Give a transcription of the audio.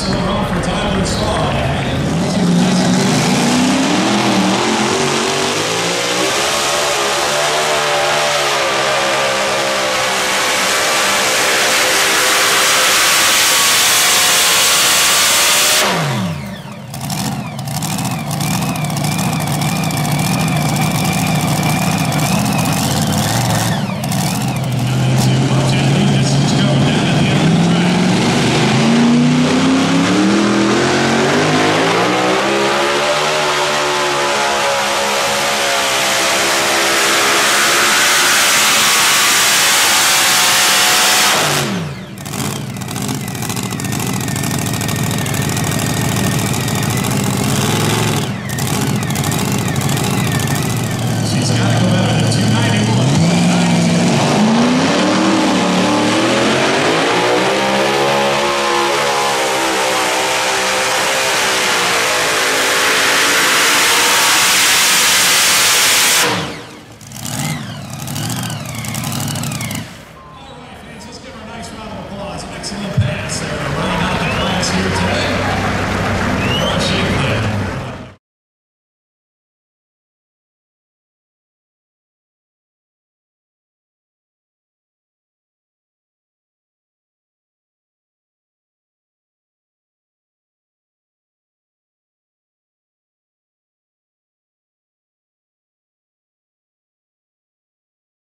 excellent run for Tyler Saw.